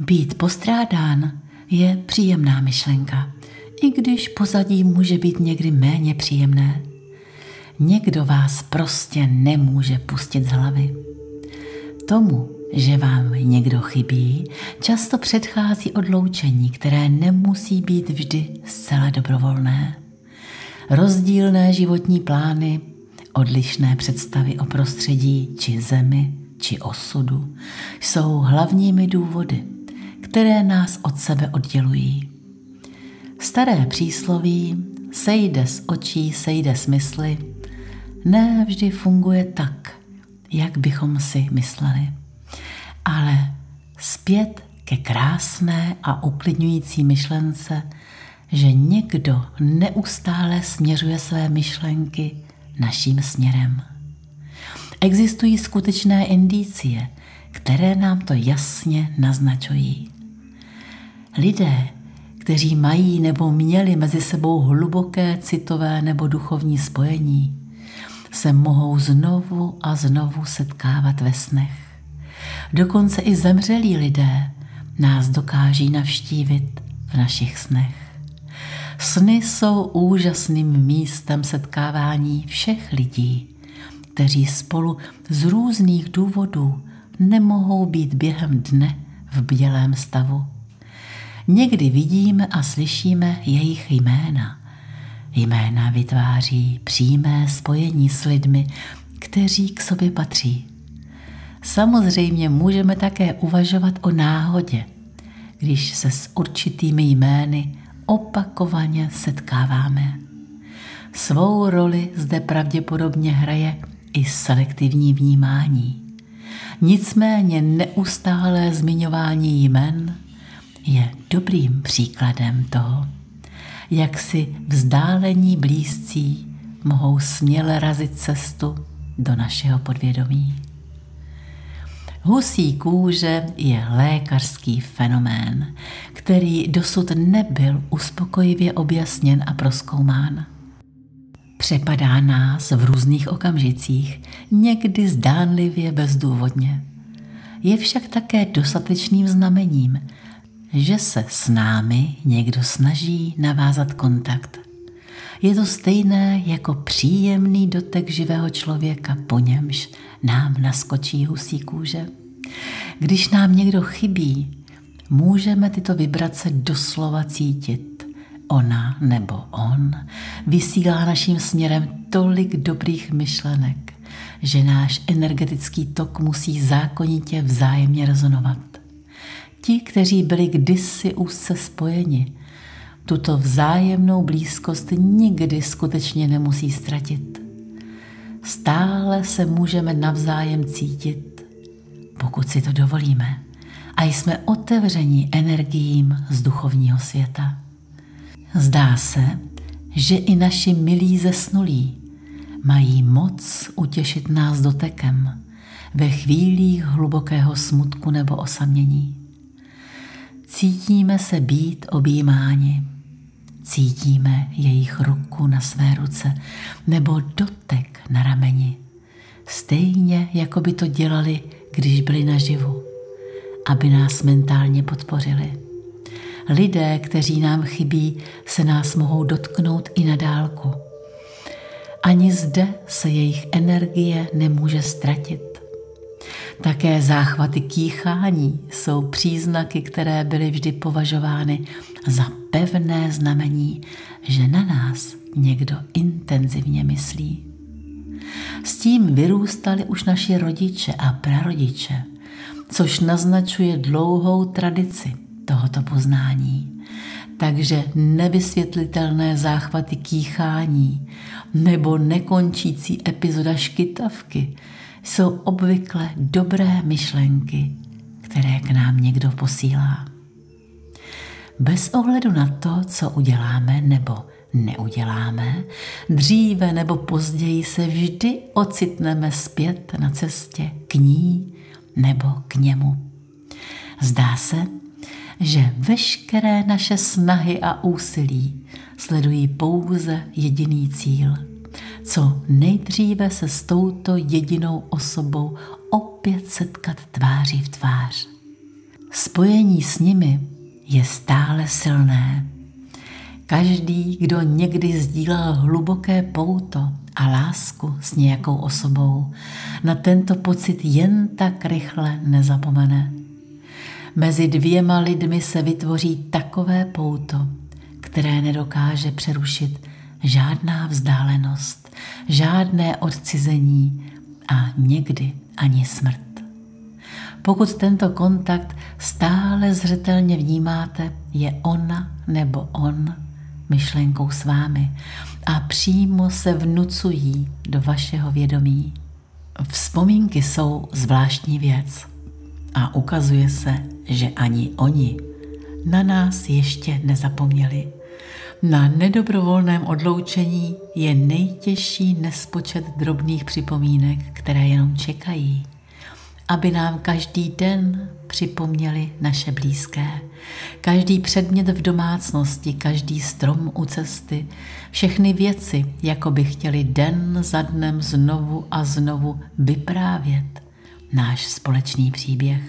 Být postrádán je příjemná myšlenka, i když pozadí může být někdy méně příjemné. Někdo vás prostě nemůže pustit z hlavy. Tomu, že vám někdo chybí, často předchází odloučení, které nemusí být vždy zcela dobrovolné. Rozdílné životní plány, odlišné představy o prostředí či zemi či osudu jsou hlavními důvody, které nás od sebe oddělují. Staré přísloví sejde z očí, sejde s mysli, ne vždy funguje tak, jak bychom si mysleli. Ale zpět ke krásné a uklidňující myšlence, že někdo neustále směřuje své myšlenky naším směrem. Existují skutečné indicie, které nám to jasně naznačují. Lidé, kteří mají nebo měli mezi sebou hluboké citové nebo duchovní spojení, se mohou znovu a znovu setkávat ve snech. Dokonce i zemřelí lidé nás dokáží navštívit v našich snech. Sny jsou úžasným místem setkávání všech lidí, kteří spolu z různých důvodů nemohou být během dne v bělém stavu. Někdy vidíme a slyšíme jejich jména. Jména vytváří přímé spojení s lidmi, kteří k sobě patří. Samozřejmě můžeme také uvažovat o náhodě, když se s určitými jmény opakovaně setkáváme. Svou roli zde pravděpodobně hraje i selektivní vnímání. Nicméně neustálé zmiňování jmen je dobrým příkladem toho, jak si vzdálení blízcí mohou směle razit cestu do našeho podvědomí. Husí kůže je lékařský fenomén, který dosud nebyl uspokojivě objasněn a proskoumán. Přepadá nás v různých okamžicích, někdy zdánlivě bezdůvodně. Je však také dostatečným znamením, že se s námi někdo snaží navázat kontakt. Je to stejné jako příjemný dotek živého člověka, po němž nám naskočí husí kůže. Když nám někdo chybí, můžeme tyto vibrace doslova cítit. Ona nebo on vysílá naším směrem tolik dobrých myšlenek, že náš energetický tok musí zákonitě vzájemně rezonovat. Ti, kteří byli kdysi úzce spojeni, tuto vzájemnou blízkost nikdy skutečně nemusí ztratit. Stále se můžeme navzájem cítit, pokud si to dovolíme a jsme otevřeni energiím z duchovního světa. Zdá se, že i naši milí zesnulí mají moc utěšit nás dotekem ve chvílích hlubokého smutku nebo osamění. Cítíme se být objímáni, cítíme jejich ruku na své ruce nebo dotek na rameni, stejně jako by to dělali, když byli naživu, aby nás mentálně podpořili. Lidé, kteří nám chybí, se nás mohou dotknout i na dálku. Ani zde se jejich energie nemůže ztratit. Také záchvaty kýchání jsou příznaky, které byly vždy považovány za pevné znamení, že na nás někdo intenzivně myslí. S tím vyrůstali už naši rodiče a prarodiče, což naznačuje dlouhou tradici tohoto poznání. Takže nevysvětlitelné záchvaty kýchání nebo nekončící epizoda škytavky jsou obvykle dobré myšlenky, které k nám někdo posílá. Bez ohledu na to, co uděláme nebo neuděláme, dříve nebo později se vždy ocitneme zpět na cestě k ní nebo k němu. Zdá se, že veškeré naše snahy a úsilí sledují pouze jediný cíl. Co nejdříve se s touto jedinou osobou opět setkat tváří v tvář. Spojení s nimi je stále silné. Každý, kdo někdy sdílel hluboké pouto a lásku s nějakou osobou, na tento pocit jen tak rychle nezapomene. Mezi dvěma lidmi se vytvoří takové pouto, které nedokáže přerušit žádná vzdálenost, žádné odcizení a někdy ani smrt. Pokud tento kontakt stále zřetelně vnímáte, je ona nebo on myšlenkou s vámi a přímo se vnucují do vašeho vědomí. Vzpomínky jsou zvláštní věc a ukazuje se, že ani oni na nás ještě nezapomněli. Na nedobrovolném odloučení je nejtěžší nespočet drobných připomínek, které jenom čekají, aby nám každý den připomněli naše blízké. Každý předmět v domácnosti, každý strom u cesty, všechny věci, jako by chtěli den za dnem znovu a znovu vyprávět náš společný příběh.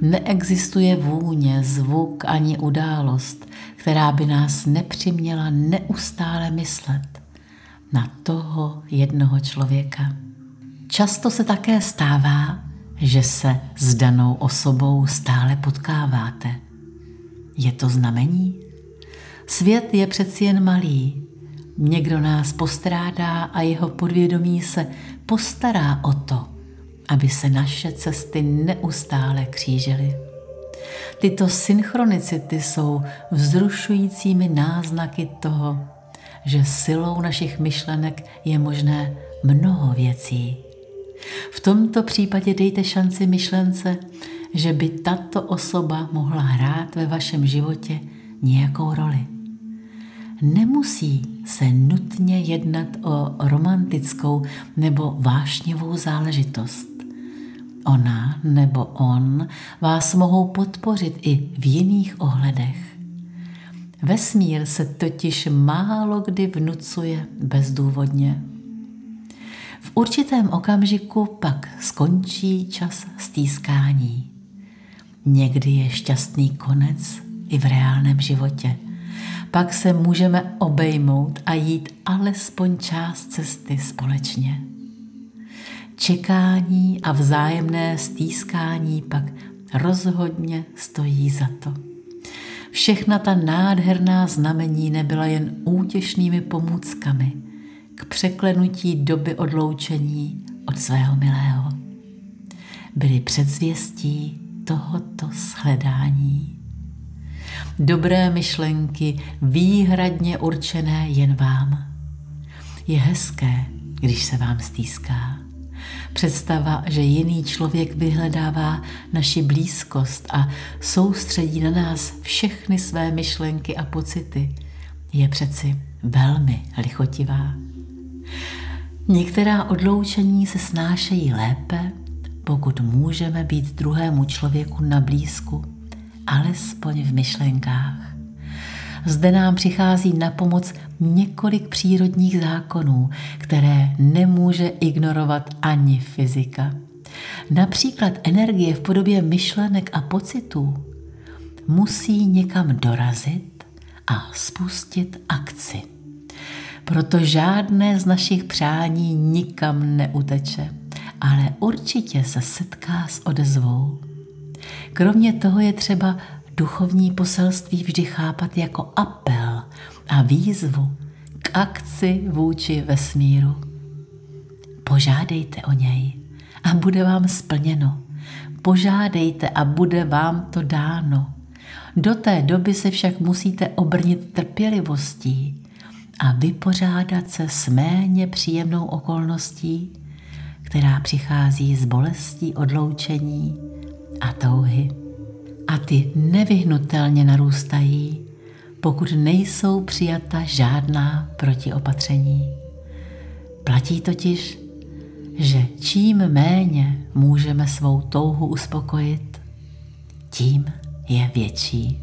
Neexistuje vůně, zvuk ani událost, která by nás nepřiměla neustále myslet na toho jednoho člověka. Často se také stává, že se s danou osobou stále potkáváte. Je to znamení? Svět je přeci jen malý. Někdo nás postrádá a jeho podvědomí se postará o to, aby se naše cesty neustále křížily. Tyto synchronicity jsou vzrušujícími náznaky toho, že silou našich myšlenek je možné mnoho věcí. V tomto případě dejte šanci myšlence, že by tato osoba mohla hrát ve vašem životě nějakou roli. Nemusí se nutně jednat o romantickou nebo vášnivou záležitost. Ona nebo on vás mohou podpořit i v jiných ohledech. Vesmír se totiž málo kdy vnucuje bezdůvodně. V určitém okamžiku pak skončí čas stýskání. Někdy je šťastný konec i v reálném životě. Pak se můžeme obejmout a jít alespoň část cesty společně. Čekání a vzájemné stýskání pak rozhodně stojí za to. Všechna ta nádherná znamení nebyla jen útěšnými pomůckami k překlenutí doby odloučení od svého milého. Byly předzvěstí tohoto shledání. Dobré myšlenky výhradně určené jen vám. Je hezké, když se vám stýská. Představa, že jiný člověk vyhledává naši blízkost a soustředí na nás všechny své myšlenky a pocity, je přeci velmi lichotivá. Některá odloučení se snášejí lépe, pokud můžeme být druhému člověku na blízku, alespoň v myšlenkách. Zde nám přichází na pomoc několik přírodních zákonů, které nemůže ignorovat ani fyzika. Například energie v podobě myšlenek a pocitů musí někam dorazit a spustit akci. Proto žádné z našich přání nikam neuteče, ale určitě se setká s odezvou. Kromě toho je třeba duchovní poselství vždy chápat jako apel a výzvu k akci vůči vesmíru. Požádejte o něj a bude vám splněno. Požádejte a bude vám to dáno. Do té doby se však musíte obrnit trpělivostí a vypořádat se s méně příjemnou okolností, která přichází z bolestí odloučení a touhy a ty nevyhnutelně narůstají, pokud nejsou přijata žádná protiopatření. Platí totiž, že čím méně můžeme svou touhu uspokojit, tím je větší.